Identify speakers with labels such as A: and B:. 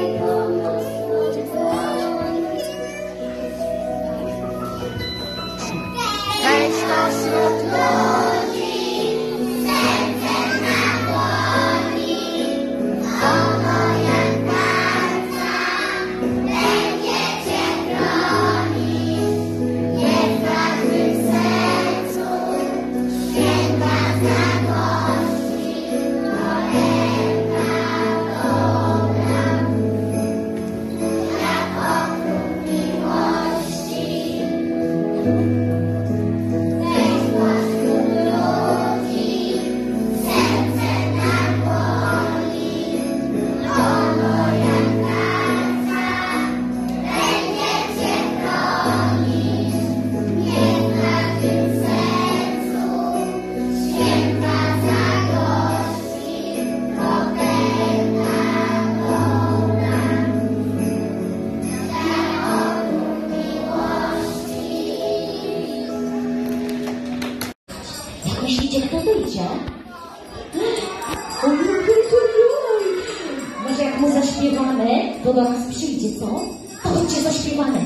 A: I.
B: zaśpiewamy, bo do nas przyjdzie, co? To chodźcie, zaśpiewamy.